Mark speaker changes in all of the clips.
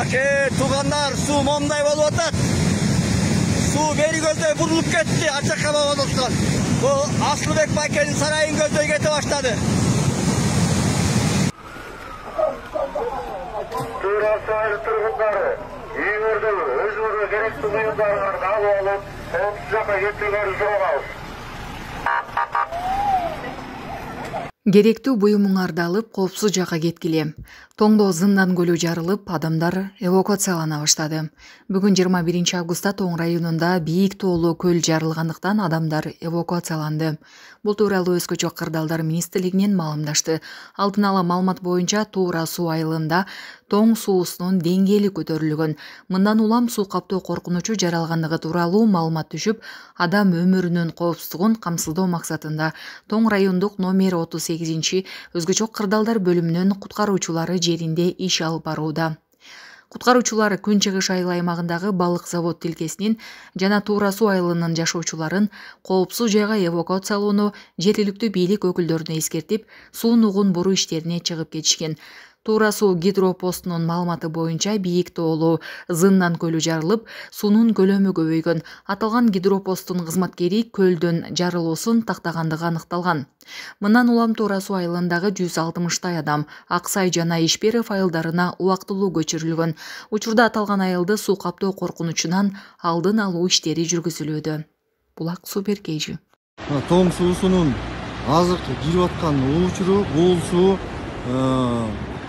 Speaker 1: әке туғандар су момдай болып жатат су бери көздөй бурулуп кетти ар жака болуп атышкан бул асылбек байкенин сарайын көздөй кете баштады.
Speaker 2: Туурасы айыл тургундары үйүңөрдөгү өзүңөргө керектүү буюмдарды алып алып коопсуз жака кетүүгө ысырабыз
Speaker 3: керектүү буюмуңарды алып коопсуз жакка кеткиле тоңдо зындан көлү жарылып адамдар эвакуациялана баштады. Бүгүн жыйырма биринчи августта тоң районунда бийик тоолуу көл жарылгандыктан адамдар эвакуацияланды. Бул тууралуу өзгөчө кырдаалдар министрлигинен маалымдашты. Алдын ала маалымат боюнча туура суу айылында тоң суусунун деңгээли көтөрүлгөн. Мындан улам суу каптоо коркунучу жаралгандыгы тууралуу маалымат түшүп адам өмүрүнүн коопсуздугун камсыздоо максатында тоң райондук номер отуз сегизинчи өзгөчө кырдаалдар бөлүмүнүн куткаруучулары жеринде иш алып барууда. Куткаруучулар күн чыгыш айыл аймагындагы балык завод тилкесинин жана туура суу айылынын жашоочуларын коопсуз жайга эвакуациялоону жергиликтүү бийлик өкүлдөрүнө эскертип сууну буруу иштерине чыгып кетишкен туура суу гидропостунун маалыматы боюнча бийик тоолуу зындан көлү жарылып суунун көлөмү көбөйгөн. Аталган гидропосттун кызматкери көлдөн жарылуусун тактагандыгы аныкталган. Мындан улам туура суу айылындагы жүз алтымыштай адам ак сай жана ишберов айылдарына убактылуу көчүрүлгөн. Учурда аталган айылды суу каптоо коркунучунан алдын алуу иштери жүргүзүлүүдө. Булак суу беркейжи
Speaker 4: тоң суусунун азыркы кирип аткан учуру бул суу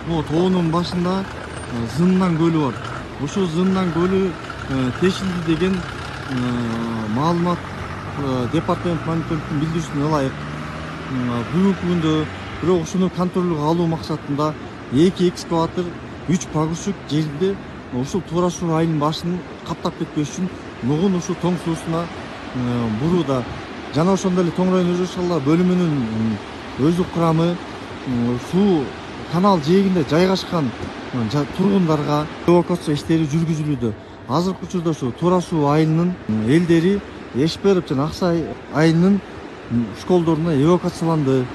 Speaker 4: могу тоонун башында зындан көлү бар ушул зындан көлү тешилди деген маалымат департамент мониторингтин билдирүүсүнө ылайык бүгүнкү күндө бирок ушуну контролго алуу максатында эки экскаватор үч погрузчик жерди ушул туура суу айылынын башын каптап кетпеш үчүн нугун ушул тоң суусуна бурууда жана ошондой эле тоң район өз аш бөлүмүнүн өздүк курамы суу канал жээгинде жайгашкан тургундарга эвакуация иштери жүргүзүлүүдө. Азыркы учурда ушу туура суу айылынын элдери эшперов жана ак сай айылынын школдоруна эвакуацияланды.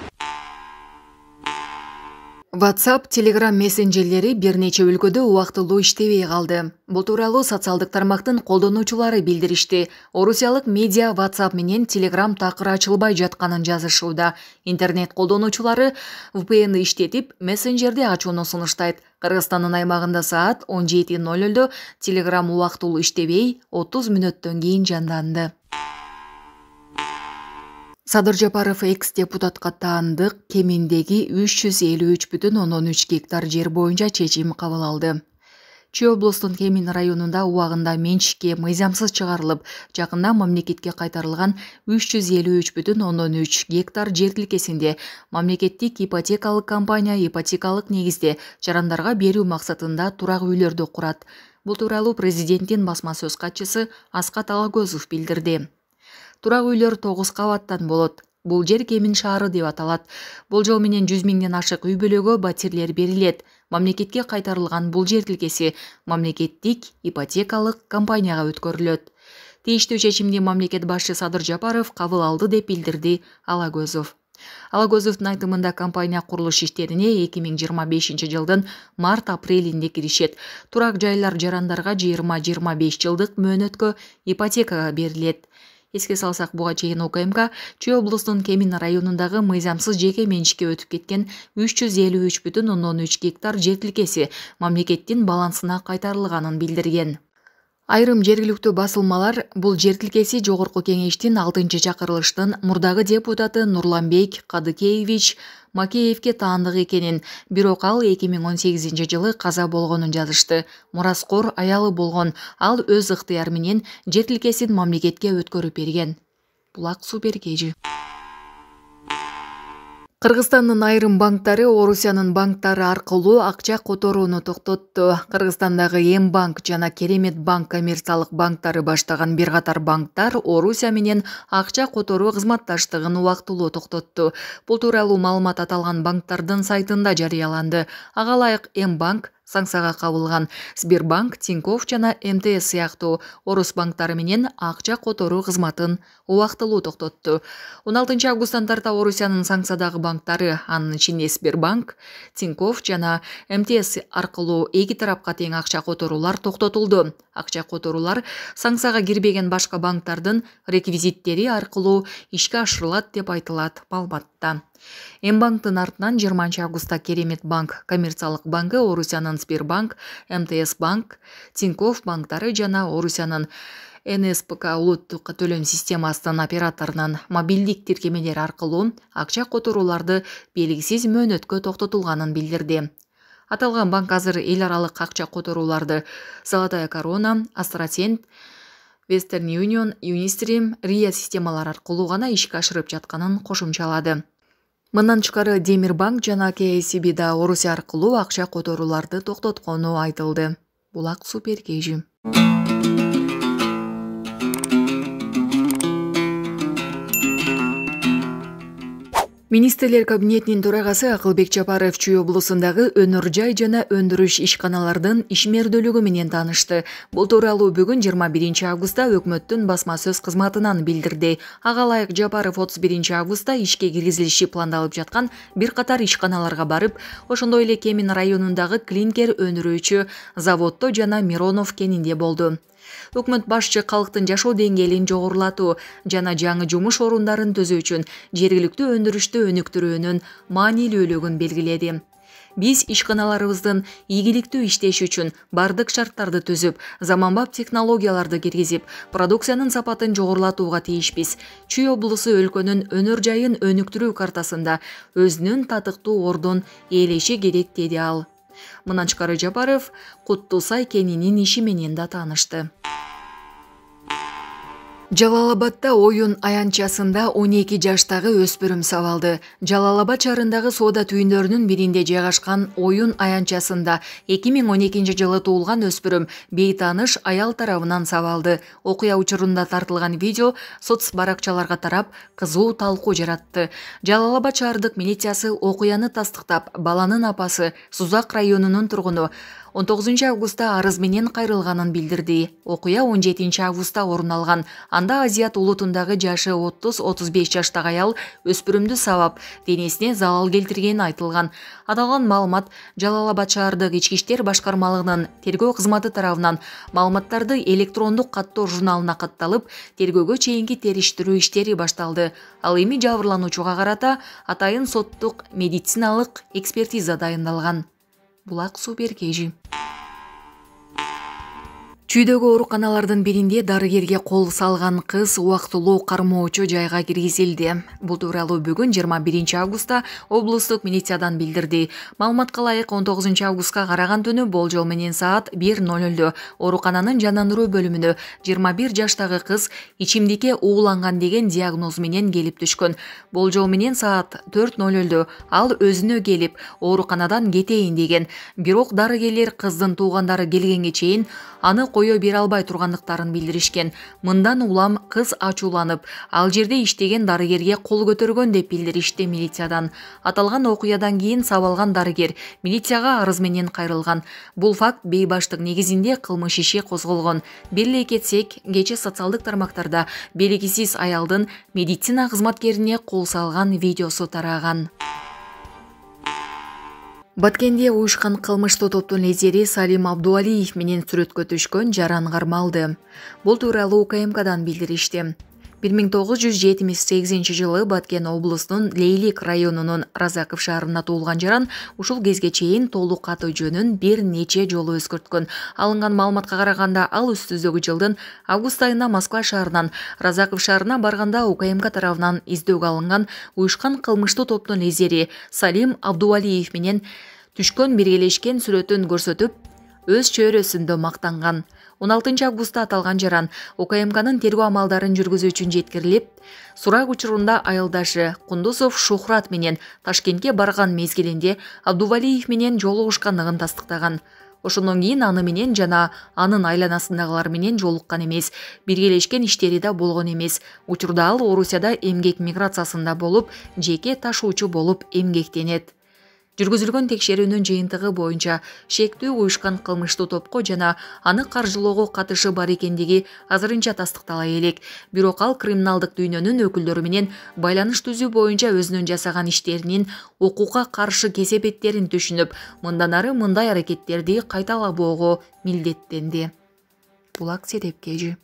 Speaker 3: Whatsapp telegram мессенджерлери бир нече өлкөдө убактылуу иштебей калды. Бул тууралуу социалдык тармактын колдонуучулары билдиришти. Орусиялык медиа whatsapp менен telegram такыр ачылбай жатканын жазышууда. Интернет колдонуучулары vpn иштетип мессенджерди ачууну сунуштайт. Кыргызстандын аймагында саат он жети ноль нолдо telegram убактылуу иштебей отуз мүнөттөн кийин жанданды. Садыр жапаров экс депутатка таандык кеминдеги үч жүз элүү үч бүтүн ондон үч гектар жер боюнча чечим кабыл алды. Чүй облустунун кемин районунда убагында менчикке мыйзамсыз чыгарылып жакында мамлекетке кайтарылган үч жүз элүү үч бүтүн ондон үч гектар жер тилкесинде мамлекеттик ипотекалык компания ипотекалык негизде жарандарга берүү максатында турак үйлөрдү курат. Бул тууралуу президенттин басма сөз катчысы аскат алагөзов билдирди турак үйлөр тогуз кабаттан болот. Бул жер кемин шаары деп аталат. Болжол менен жүз миңден ашык үй бүлөгө батирлер берилет. Мамлекетке кайтарылган бул жер тилкеси мамлекеттик ипотекалык компанияга өткөрүлөт. Тийиштүү чечимди мамлекет башчы садыр жапаров кабыл алды деп билдирди алагөзов. Алагөзовдун айтымында компания курулуш иштерине эки миң жыйырма бешинчи жылдын март апрелинде киришет. Турак жайлар жарандарга жыйырма жыйырма беш жылдык мөөнөткө ипотекага берилет еске салсақ бұға чейін окмк чүй облысының кемин районындағы мұйзамсыз жеке меншіке өтіп кеткен үш жүз елу үш бүтін оннан үш гектар жер мамлекеттен балансына қайтарылғанын білдірген. Айрым жергиликтүү басылмалар бул жер тилкеси жогорку кеңештин алтынчы чакырылыштын мурдагы депутаты нурланбек кадыкеевич макеевке таандык экенин бирок ал эки миң он сегизинчи жылы каза болгонун жазышты. Мураскор аялы болгон ал өз ыктыяры менен жер тилкесин мамлекетке өткөрүп берген. Булак суу беркейжи кыргызстандын айрым банктары орусиянын банктары аркылуу акча которууну токтотту кыргызстандагы м банк жана керемет банк коммерциялык банктары баштаган бир катар банктар орусия менен акча которуу кызматташтыгын убактылуу токтотту бул тууралуу маалымат аталган банктардын сайтында жарыяланды. Ага ылайык м банк санкцияга кабылган сбербанк тинькофф жана мтс сыяктуу орус банктары менен акча которуу кызматын убактылуу токтотту. Он алтынчы августтан тарта орусиянын санкциядагы банктары анын ичинде сбербанк тинькофф жана мтс аркылуу эки тарапка тең акча которуулар токтотулду. Акча которуулар санкцияга кирбеген башка банктардын реквизиттери аркылуу ишке ашырылат деп айтылат маалыматта м банктын артынан жыйырманчы августта керемет банк коммерциялык банкы орусиянын сбербанк мтс банк тинькофф банктары жана орусиянын нспк улуттук төлөм системасынын операторунан мобилдик тиркемелер аркылуу акча которууларды белгисиз мөөнөткө токтотулганын билдирди. Аталган банк азыр эл аралык акча которууларды золотая корона астросент вестерн юнион юнистрим риа системалары аркылуу гана ишке ашырып жатканын кошумчалады. Мындан тышкары темир банк жана kcb да орусия аркылуу акча которууларды токтоткону айтылды. Булак супер kg министрлер кабинетинин төрагасы акылбек жапаров чүй облусундагы өнөр жай жана өндүрүш ишканалардын ишмердүүлүгү менен таанышты. Бул тууралуу бүгүн жыйырма биринчи августта өкмөттүн басма сөз кызматынан билдирди. Ага ылайык жапаров отуз биринчи августта ишке киргизилиши пландалып жаткан бир катар ишканаларга барып ошондой эле кемин районундагы клинкер өндүрүүчү заводдо жана миронов кенинде болду. Өкмөт башчы калктын жашоо деңгээлин жогорулатуу жана жаңы жумуш орундарын түзүү үчүн жергиликтүү өндүрүштү өнүктүрүүнүн маанилүүлүгүн белгиледи. Биз ишканаларыбыздын ийгиликтүү иштеши үчүн бардык шарттарды түзүп заманбап технологияларды киргизип продукциянын сапатын жогорулатууга тийишпиз. Чүй облусу өлкөнүн өнөр жайын өнүктүрүү картасында өзүнүн татыктуу ордун ээлеши керек деди ал мындан тышкары жапаров куттуу сай кенинин иши менен да таанышты жалал абадда оюн аянтчасында он эки жаштагы өспүрүм сабалды. Жалал абад шаарындагы соода түйүндөрүнүн биринде жайгашкан оюн аянтчасында эки миң он экинчи жылы туулган өспүрүм бейтааныш аял тарабынан сабалды. Окуя учурунда тартылган видео соц баракчаларга тарап кызуу талкуу жаратты. Жалал абад шаардык милициясы окуяны тастыктап баланын апасы сузак районунун тургуну он тогузунчу августта арыз менен кайрылганын билдирди. Окуя он жетинчи августта орун алган. Анда азият улутундагы жашы отуз отуз беш жаштагы аял өспүрүмдү сабап денесине залал келтиргени айтылган. Аталган маалымат жалал абад шаардык ички иштер башкармалыгынын тергөө кызматы тарабынан маалыматтарды электрондук каттоо журналына катталып тергөөгө чейинки териштирүү иштери башталды. Ал эми жабырлануучуга карата атайын соттук медициналык экспертиза дайындалган бұлақ су бергежі чүйдөгү ооруканалардын биринде дарыгерге кол салган кыз убактылуу кармоочу жайга киргизилди. Бул тууралуу бүгүн жыйырма биринчи августта облустук милициядан билдирди. Маалыматка ылайык он тогузунчу августка караган түнү болжол менен саат бир ноль нөлдө оорукананын жандандыруу бөлүмүнө жыйырма бир жаштагы кыз ичимдикке ууланган деген диагноз менен келип түшкөн. Болжол менен саат төрт ноль нөлдө ал өзүнө келип ооруканадан кетейин деген. Бирок дарыгерлер кыздын туугандары келгенге чейин аны кое бере албай тургандыктарын билдиришкен мындан улам кыз ачууланып ал жерде иштеген дарыгерге кол көтөргөн деп билдиришти милициядан. Аталган окуядан кийин сабалган дарыгер милицияга арыз менен кайрылган бул факт бейбаштык негизинде кылмыш иши козголгон бериле кетсек кечээ социалдык тармактарда белгисиз аялдын медицина кызматкерине кол салган видеосу тараган баткенде уюшкан кылмыштуу топтун лидери салим абдуалиев менен сүрөткө түшкөн жаран кармалды бул тууралуу укмкдан билдиришти бир миң тогуз жүз жетимиш сегизинчи жылы баткен облусунун лейлик районунун разаков шаарында туулган жаран ушул кезге чейин толук аты жөнүн бир нече жолу өзгөрткөн. Алынган маалыматка караганда ал үстүбүздөгү жылдын август айында москва шаарынан разаков шаарына барганда укмк тарабынан издөөгө алынган уюшкан кылмыштуу топтун лидери салим абдувалиев менен түшкөн биргелешкен сүрөтүн көрсөтүп өз чөйрөсүндө мактанган он алтынчы августта аталган жаран укмкнын тергөө амалдарын жүргүзүү үчүн жеткирилип сурак учурунда айылдашы кундусов шухрат менен ташкентке барган мезгилинде абдувалиев менен жолугушкандыгын тастыктаган. Ошондон кийин аны менен жана анын айланасындагылар менен жолуккан эмес биргелешкен иштери да болгон эмес. Учурда ал орусияда эмгек миграциясында болуп жеке ташуучу болуп эмгектенет жүргүзүлгөн текшерүүнүн жыйынтыгы боюнча шектүү уюшкан кылмыштуу топко жана аны каржылоого катышы бар экендиги азырынча тастыктала элек. Бирок ал криминалдык дүйнөнүн өкүлдөрү менен байланыш түзүү боюнча өзүнүн жасаган иштеринин укукка каршы кесепеттерин түшүнүп мындан ары мындай аракеттерди кайталабоого милдеттенди. Булак седепкежи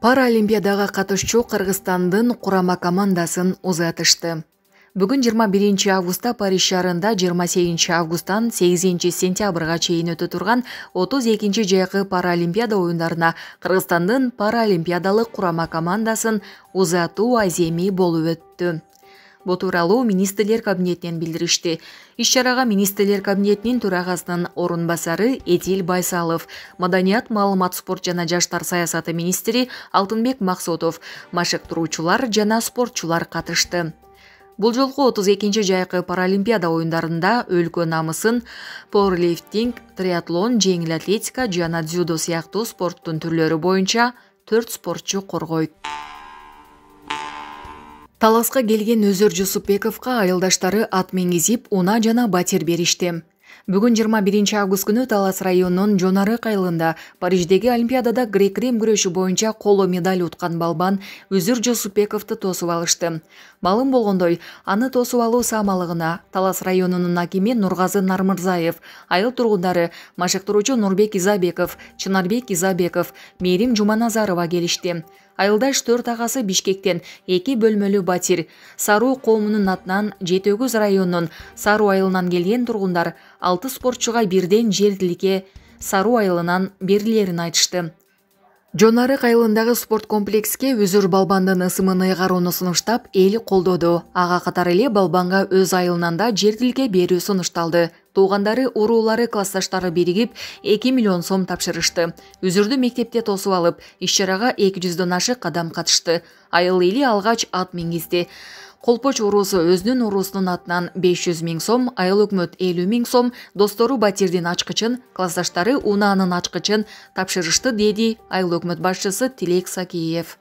Speaker 3: паралимпиадага катышчу кыргызстандын курама командасын узатышты бүгүн жыйырма биринчи августта париж шаарында жыйырма сегизинчи августтан сегизинчи сентябрга чейин өтө турган отуз экинчи жайкы паралимпиада оюндарына кыргызстандын паралимпиадалык курама командасын узатуу аземи болуп өттү бул тууралуу министрлер кабинетинен билдиришти иш чарага министрлер кабинетинин төрагасынын орун басары эдил байсалов маданият маалымат спорт жана жаштар саясаты министри алтынбек максутов машыктыруучулар жана спортчулар катышты бул жолку отуз экинчи жайкы паралимпиада оюндарында өлкө намысын поверлифтинг триатлон жеңил атлетика жана дзюдо сыяктуу спорттун түрлөрү боюнча төрт спортчу коргойт. Таласка келген өзөр жусупбековго айылдаштары ат мингизип унаа жана батир беришти бүгүн жыйырма биринчи август күнү талас районунун жон арык айылында париждеги олимпиадада грек рим күрөшү боюнча коло медаль уткан балбан өзүр жусупбековду тосуп алышты. Маалым болгондой аны тосуп алуу саамалыгына талас районунун акими нургазы нармырзаев айыл тургундары машыктыруучу нурбек изабеков чынарбек изабеков мээрим жуманазарова келишти айылдаш төрт агасы бишкектен эки бөлмөлүү батир. Саруу коомунун атынан жети өгүз районунун саруу айылынан келген тургундар алты спортчуга бирден жер тилке саруу айылынан берилерин айтышты. Жон арык айылындагы спорт комплекске өзүр балбандын ысымын ыйгарууну сунуштап эл колдоду. Ага катар эле балбанга өз айылынан да жер тилке берүү сунушталды туугандары уруулары классташтары биригип эки миллион сом тапшырышты. Үзүрдү мектепте тосуп алып иш чарага эки жүздөн ашык адам катышты. Айыл эли алгач ат мингизди. Колпоч уруусу өзүнүн уруусунун атынан беш жүз миң сом айыл өкмөт элүү миң сом достору батирдин ачкычын классташтары унаанын ачкычын тапшырышты деди айыл өкмөт башчысы тилек сакиев